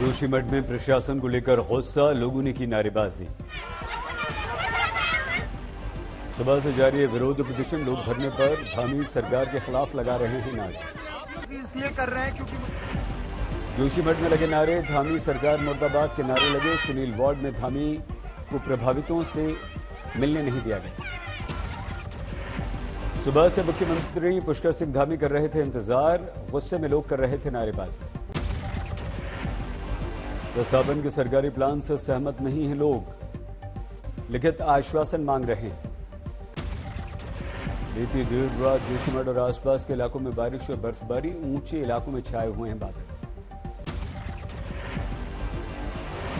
जोशीमठ में प्रशासन को लेकर गुस्सा लोगों ने की नारेबाजी। सुबह से जारी है विरोध प्रदर्शन लोग धरने पर धामी सरकार के खिलाफ लगा रहे हैं नारे। इसलिए कर रहे हैं क्योंकि जोशीमठ में लगे नारे धामी सरकार मुर्दाबाद के नारे लगे। सुनील वार्ड में धामी को प्रभावितों से मिलने नहीं दिया गया। सुबह से मुख्यमंत्री पुष्कर सिंह धामी कर रहे थे इंतज़ार गुस्से में लोग कर रहे थे नारेबाजी। प्रस्तावन के सरकारी प्लान से सहमत नहीं है लोग। लिखित आश्वासन मांग रहे हैं। बीती देर रात जोशीमठ और आसपास के इलाकों में बारिश और बर्फबारी ऊँचे इलाकों में छाए हुए हैं बादल।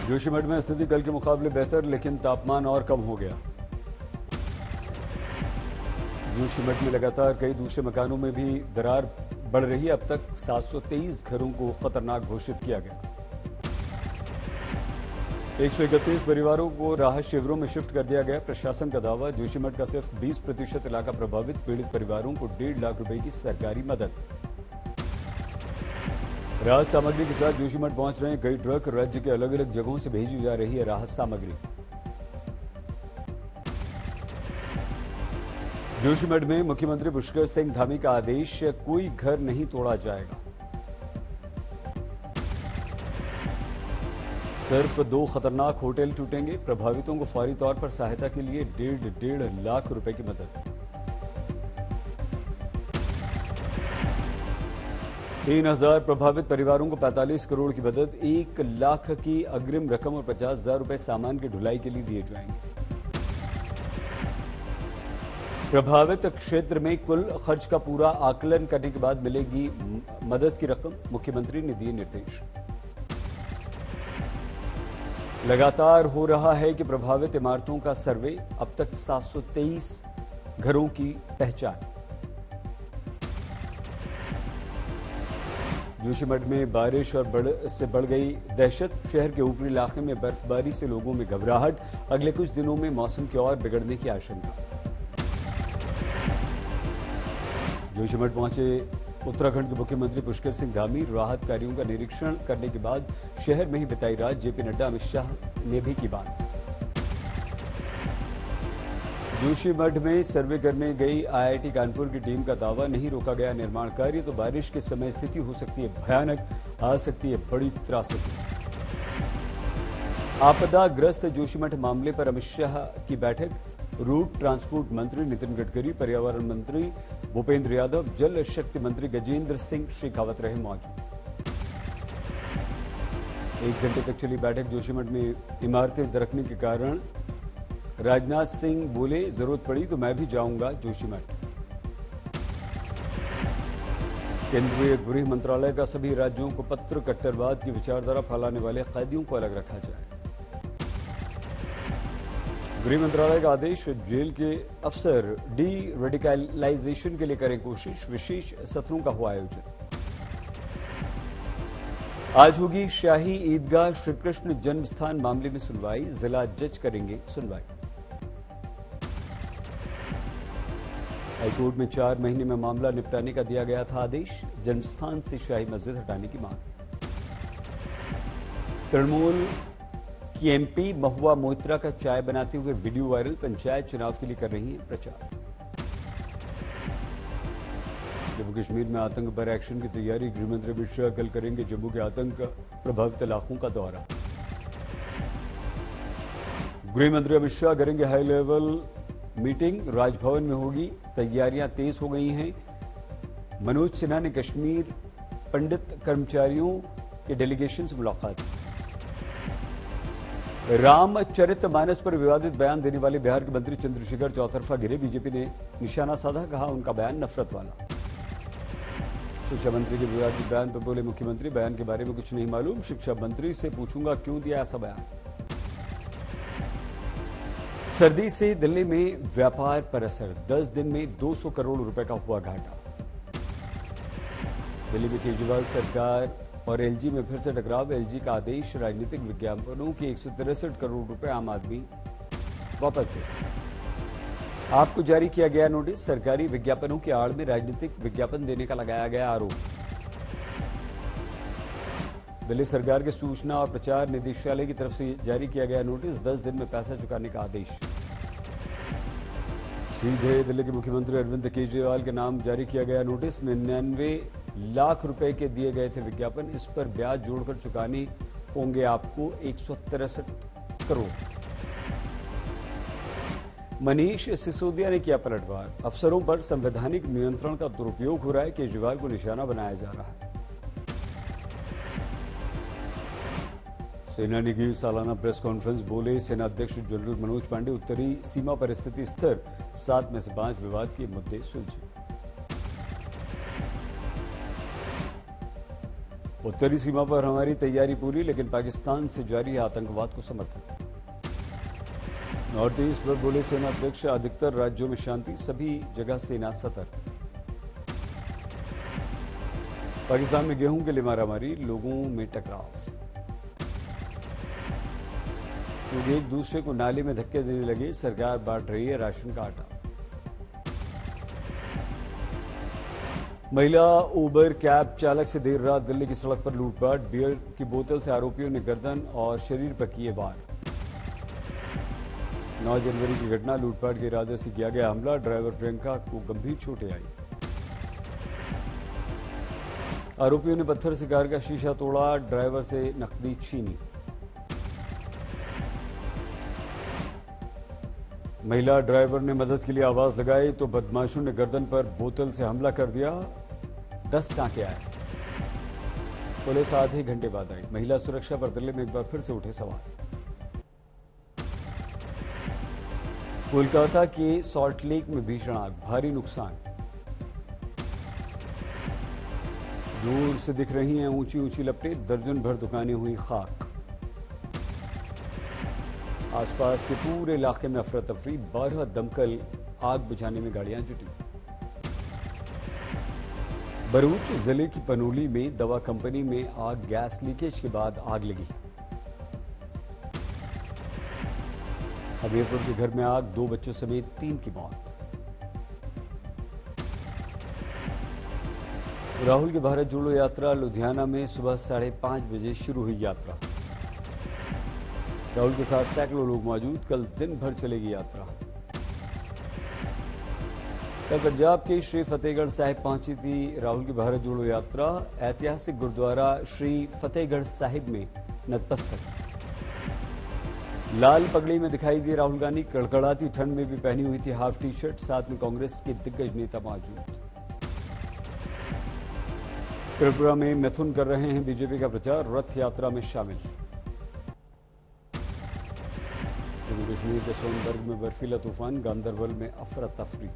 जोशीमठ में स्थिति कल के मुकाबले बेहतर, लेकिन तापमान और कम हो गया। जोशीमठ में लगातार कई दूसरे मकानों में भी दरार बढ़ रही है। अब तक 723 घरों को खतरनाक घोषित किया गया। एक सौ इकतीस परिवारों को राहत शिविरों में शिफ्ट कर दिया गया। प्रशासन का दावा जोशीमठ का सिर्फ़ 20 प्रतिशत इलाका प्रभावित, पीड़ित परिवारों को डेढ़ लाख रुपए की सरकारी मदद। राहत सामग्री के साथ जोशीमठ पहुँच रहे कई ट्रक राज्य के अलग अलग जगहों से भेजी जा रही है राहत सामग्री। जोशीमठ में मुख्यमंत्री पुष्कर सिंह धामी का आदेश, कोई घर नहीं तोड़ा जाएगा। सिर्फ़ दो खतरनाक होटल टूटेंगे। प्रभावितों को फौरी तौर पर सहायता के लिए डेढ़ डेढ़ लाख रुपए की मदद। तीन हज़ार प्रभावित परिवारों को 45 करोड़ की मदद, एक लाख की अग्रिम रकम और पचास हज़ार रुपए सामान की ढुलाई के लिए दिए जाएँगे। प्रभावित क्षेत्र में कुल खर्च का पूरा आकलन करने के बाद मिलेगी मदद की रकम, मुख्यमंत्री ने दिए निर्देश। लगातार हो रहा है कि प्रभावित इमारतों का सर्वे, अब तक 723 घरों की पहचान। जोशीमठ में बारिश और बढ़, से बढ़ गई दहशत। शहर के ऊपरी इलाके में बर्फबारी से लोगों में घबराहट। अगले कुछ दिनों में मौसम की और बिगड़ने की आशंका। जोशीमठ पहुँचे उत्तराखंड के मुख्यमंत्री पुष्कर सिंह धामी राहत कार्यों का निरीक्षण करने के बाद शहर में ही बिताई रात, जेपी नड्डा, अमित शाह ने भी की बात। जोशीमठ में सर्वे करने गई आईआईटी कानपुर की टीम का दावा, नहीं रोका गया निर्माण कार्य तो बारिश के समय स्थिति हो सकती है भयानक, आ सकती है बड़ी त्रासदी। आपदाग्रस्त जोशीमठ मामले पर अमित शाह की बैठक। रूट ट्रांसपोर्ट मंत्री नितिन गडकरी, पर्यावरण मंत्री भूपेंद्र यादव, जल शक्ति मंत्री गजेंद्र सिंह शेखावत रहे मौजूद। एक घंटे तक चली बैठक जोशीमठ में इमारतें दरकने के कारण राजनाथ सिंह बोले, ज़रूरत पड़ी तो मैं भी जाऊँगा जोशीमठ। केंद्रीय गृह मंत्रालय का सभी राज्यों को पत्र कट्टरवाद की विचारधारा फैलाने वाले कैदियों को अलग रखा जाए। गृह मंत्रालय का आदेश, जेल के अफसर डी रेडिकलाइजेशन के लिए करें कोशिश। विशेष सत्रों का हुआ आयोजन। आज होगी शाही ईदगाह, श्रीकृष्ण जन्मस्थान। मामले में सुनवाई, जिला जज करेंगे सुनवाई। हाईकोर्ट में चार महीने में मामला निपटाने का दिया गया था आदेश। जन्मस्थान से शाही मस्जिद हटाने की मांग। तृणमूल की एमपी महुआ मोहित्रा का चाय बनाते हुए वीडियो वायरल पंचायत चुनाव के लिए कर रही है प्रचार। जम्मू कश्मीर में आतंक पर एक्शन की तैयारी, गृहमंत्री अमित शाह कल करेंगे जम्मू के आतंक प्रभावित इलाकों का दौरा। गृहमंत्री अमित शाह करेंगे हाई लेवल मीटिंग राजभवन में होगी, तैयारियाँ तेज हो गई हैं। मनोज सिन्हा ने कश्मीर पंडित कर्मचारियों के डेलीगेशन से मुलाकात रामचरित मानस पर विवादित बयान देने वाले बिहार के मंत्री चंद्रशेखर चौतरफा गिरे। बीजेपी ने निशाना साधा, कहा उनका बयान नफरत वाला। शिक्षा मंत्री के विवादित बयान पर बोले मुख्यमंत्री, बयान के बारे में कुछ नहीं मालूम। शिक्षा मंत्री से पूछूँगा, क्यों दिया ऐसा बयान? सर्दी से दिल्ली में व्यापार पर असर। 10 दिन में 200 करोड़ रुपए का हुआ घाटा। दिल्ली में केजरीवाल सरकार और एलजी में फिर से टकराव। एलजी का आदेश, राजनीतिक विज्ञापनों के एक करोड़ रुपए आम आदमी वापस दे आपको जारी किया गया नोटिस, सरकारी विज्ञापनों की आड़ में राजनीतिक विज्ञापन देने का लगाया गया आरोप। दिल्ली सरकार के सूचना और प्रचार निदेशालय की तरफ़ से जारी किया गया नोटिस 10 दिन में पैसा चुकाने का आदेश। सीधे दिल्ली के मुख्यमंत्री अरविंद केजरीवाल के नाम जारी किया गया नोटिस, निन्यानवे लाख रुपए के दिए गए थे विज्ञापन। इस पर ब्याज जोड़कर चुकाने होंगे आपको एक करोड़। मनीष सिसोदिया ने किया पलटवार। अफसरों पर संवैधानिक नियंत्रण का दुरुपयोग हो रहा है। केजरीवाल को निशाना बनाया जा रहा है। सेना ने की सालाना प्रेस कॉन्फ्रेंस बोले, सेना अध्यक्ष जनरल मनोज पांडे उत्तरी सीमा पर स्थिति स्थिर। सात में से पाँच विवाद के मुद्दे सुलझे। उत्तरी सीमा पर हमारी तैयारी पूरी, लेकिन पाकिस्तान से जारी है आतंकवाद को समर्थन। नॉर्थ ईस्ट पर बोले सेना अध्यक्ष, अधिकतर राज्यों में शांति, सभी जगह सेना सतर्क। पाकिस्तान में गेहूँ के लिए मारामारी, लोगों में टकराव। लोग एक दूसरे को नाले में धक्के देने लगे, सरकार बांट रही है राशन का आटा। महिला उबर कैब चालक से देर रात दिल्ली की सड़क पर लूटपाट, बियर की बोतल से आरोपियों ने गर्दन और शरीर पर किए वार। 9 जनवरी की घटना, लूटपाट के इरादे से किया गया हमला, ड्राइवर प्रियंका को गंभीर चोटें आई। आरोपियों ने पत्थर से कार का शीशा तोड़ा, ड्राइवर से नकदी छीनी। महिला ड्राइवर ने मदद के लिए आवाज़ लगाई तो बदमाशों ने गर्दन पर बोतल से हमला कर दिया। दस टांके आए। पुलिस आधे घंटे बाद आई। महिला सुरक्षा पर दिल्ली में एक बार फिर से उठे सवाल। कोलकाता के सॉल्ट लेक में भीषण आग, भारी नुकसान। दूर से दिख रही हैं ऊँची ऊँची लपटें, दर्जन भर दुकानें हुई खाक। आसपास के पूरे इलाके में अफरा तफरी बारह दमकल आग बुझाने में गाड़ियाँ जुटी। भरूच ज़िले की पनोली में दवा कंपनी में आग, गैस लीकेज के बाद आग लगी। हमीरपुर के घर में आग, दो बच्चों समेत तीन की मौत। राहुल की भारत जोड़ो यात्रा, लुधियाना में सुबह साढ़े पाँच बजे शुरू हुई यात्रा। राहुल के साथ सैकड़ों लोग मौजूद, कल दिन भर चलेगी यात्रा। कल पंजाब के श्री फतेहगढ़ साहिब पहुँची थी राहुल की भारत जोड़ो यात्रा। ऐतिहासिक गुरुद्वारा श्री फतेहगढ़ साहिब में नतमस्तक। लाल पगड़ी में दिखाई दी राहुल गांधी, कड़कड़ाती ठंड में भी पहनी हुई थी हाफ़ टी शर्ट साथ में कांग्रेस के दिग्गज नेता मौजूद। त्रिपुरा में मैथुन कर रहे हैं बीजेपी का प्रचार रथ यात्रा में शामिल। जम्मू कश्मीर के सोनबर्ग में बर्फीला तूफ़ान गांधरबल में अफरा तफरी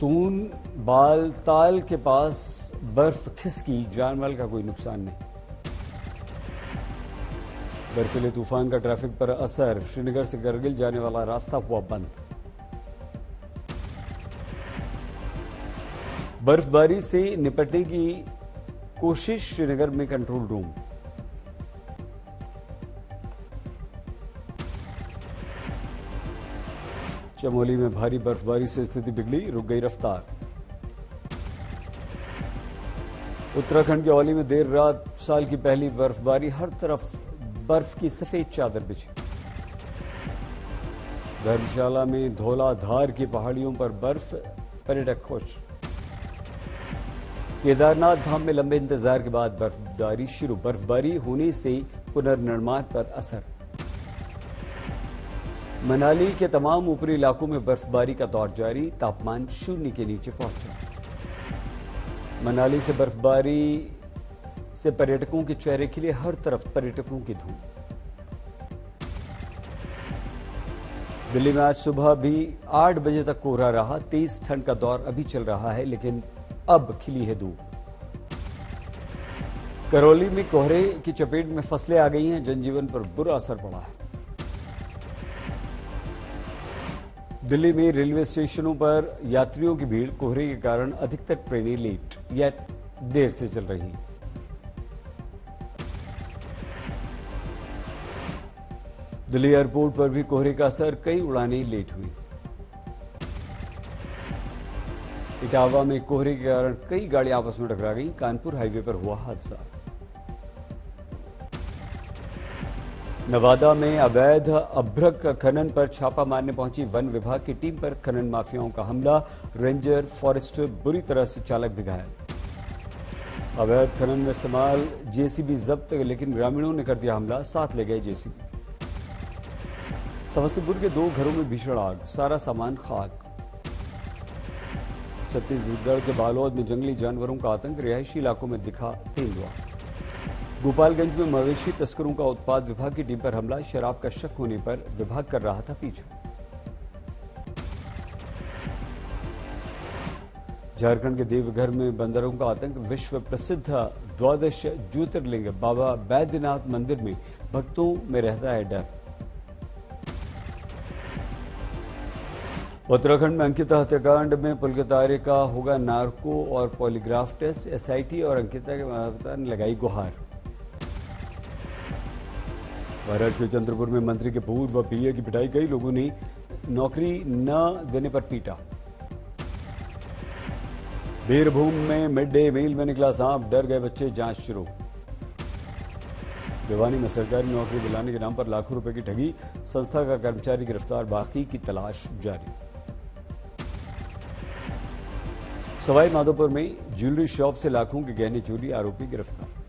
तून बालताल के पास बर्फ़ खिसकी जानमाल का कोई नुकसान नहीं। बर्फीले तूफ़ान का ट्रैफ़िक पर असर, श्रीनगर से करगिल जाने वाला रास्ता हुआ बंद। बर्फबारी से निपटने की कोशिश श्रीनगर में कंट्रोल रूम चमोली में भारी बर्फबारी से स्थिति बिगड़ी, रुक गई रफ्तार। उत्तराखंड के औली में देर रात साल की पहली बर्फबारी, हर तरफ़ बर्फ़ की सफ़ेद चादर बिछी। धर्मशाला में धौलाधार की पहाड़ियों पर बर्फ़, पर्यटक खुश। केदारनाथ धाम में लंबे इंतज़ार के बाद बर्फबारी शुरू, बर्फबारी होने से पुनर्निर्माण पर असर। मनाली के तमाम ऊपरी इलाकों में बर्फबारी का दौर जारी, तापमान शून्य के नीचे पहुँचा। मनाली से बर्फबारी से पर्यटकों के चेहरे खिले हर तरफ़ पर्यटकों की धूम। दिल्ली में आज सुबह भी आठ बजे तक कोहरा रहा, तेज ठंड का दौर अभी चल रहा है, लेकिन अब खिली है धूप। करौली में कोहरे की चपेट में फ़सलें आ गई हैं, जनजीवन पर बुरा असर पड़ा है। दिल्ली में रेलवे स्टेशनों पर यात्रियों की भीड़, कोहरे के कारण अधिकतर ट्रेनें लेट या देर से चल रही दिल्ली एयरपोर्ट पर भी कोहरे का असर कई उड़ानें लेट हुई। इटावा में कोहरे के कारण कई गाड़ियाँ आपस में टकरा गई। कानपुर हाईवे पर हुआ हादसा। नवादा में अवैध अभ्रक खनन पर छापा मारने पहुँची वन विभाग की टीम पर खनन माफियाओं का हमला, रेंजर फॉरेस्टर बुरी तरह से चालक भी घायल। अवैध खनन में इस्तेमाल जेसीबी जब्त, लेकिन ग्रामीणों ने कर दिया हमला, साथ ले गए जेसीबी। समस्तीपुर के दो घरों में भीषण आग, सारा सामान खाक। छत्तीसगढ़ के बालोद में जंगली जानवरों का आतंक, रिहायशी इलाकों में दिखा तेंदुआ। गोपालगंज में मवेशी तस्करों का उत्पाद विभाग की टीम पर हमला, शराब का शक होने पर विभाग कर रहा था पीछा। झारखंड के देवघर में बंदरों का आतंक, विश्व प्रसिद्ध द्वादश ज्योतिर्लिंग, बाबा बैद्यनाथ मंदिर में भक्तों में रहता है डर। उत्तराखंड में अंकिता हत्याकांड में पुलकितारे का होगा नार्को और पॉलीग्राफ टेस्ट, एसआईटी और अंकिता के माता ने लगाई गुहार। महाराष्ट्र के चंद्रपुर में मंत्री के पूर्व पीए की पिटाई, कई लोगों ने नौकरी न देने पर पीटा। बीरभूम में मिड डे मील में निकला सांप, डर गए बच्चे, जाँच शुरू। भिवानी में सरकारी नौकरी दिलाने के नाम पर लाखों रुपए की ठगी, संस्था का कर्मचारी गिरफ़्तार, बाकी की तलाश जारी। सवाई माधोपुर में ज्वेलरी शॉप से लाखों के गहने चोरी, आरोपी गिरफ़्तार।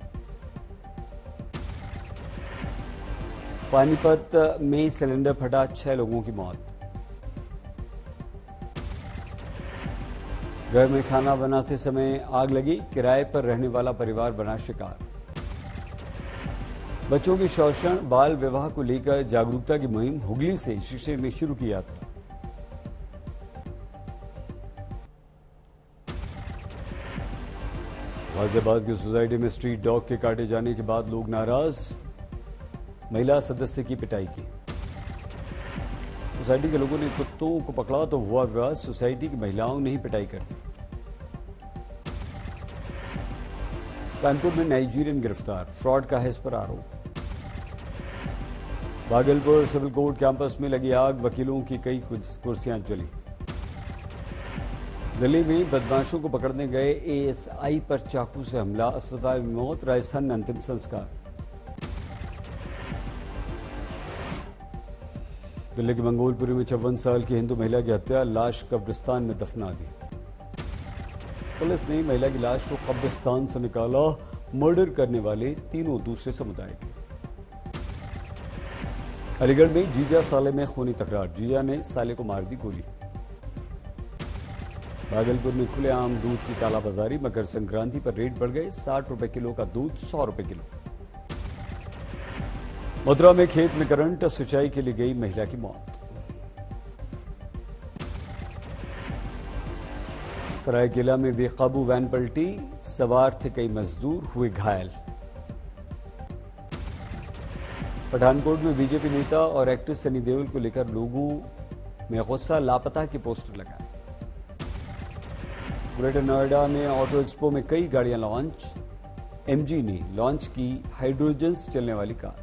पानीपत में सिलेंडर फटा, छह लोगों की मौत। घर में खाना बनाते समय आग लगी, किराए पर रहने वाला परिवार बना शिकार। बच्चों के शोषण, बाल विवाह को लेकर जागरूकता की मुहिम हुगली से शिक्षक ने शुरू की यात्रा। गाजियाबाद की सोसाइटी में स्ट्रीट डॉग के काटे जाने के बाद लोग नाराज़। महिला सदस्य की पिटाई की। सोसाइटी के लोगों ने कुत्तों को पकड़ा तो हुआ विवाद, सोसाइटी की महिलाओं ने ही पिटाई कर दी। कानपुर में नाइजीरियन गिरफ़्तार, फ्रॉड का है इस पर आरोप। भागलपुर सिविल कोर्ट कैंपस में लगी आग, वकीलों की कई कुर्सियाँ जली। दिल्ली में बदमाशों को पकड़ने गए एएसआई पर चाकू से हमला, अस्पताल में मौत, राजस्थान में अंतिम संस्कार। दिल्ली के मंगोलपुरी में चौवन साल की हिंदू महिला की हत्या, लाश कब्रिस्तान में दफना दी। पुलिस ने महिला की लाश को कब्रिस्तान से निकाला, मर्डर करने वाले तीनों दूसरे समुदाय के। अलीगढ़ में जीजा साले में खूनी तकरार, जीजा ने साले को मार दी गोली। भागलपुर में खुलेआम दूध की कालाबाजारी मकर संक्रांति पर रेट बढ़ गए, साठ रुपए किलो का दूध, सौ रुपए किलो। मथुरा में खेत में करंट सिंचाई के लिए गई महिला की मौत। सरायकेला में बेकाबू वैन पलटी, सवार थे कई मजदूर, हुए घायल। पठानकोट में बीजेपी नेता और एक्ट्रेस सनी देओल को लेकर लोगों में गुस्सा, लापता के पोस्टर लगाए। ग्रेटर नोएडा में ऑटो एक्सपो में कई गाड़ियाँ लॉन्च। एमजी ने लॉन्च की हाइड्रोजन से चलने वाली कार।